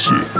shit.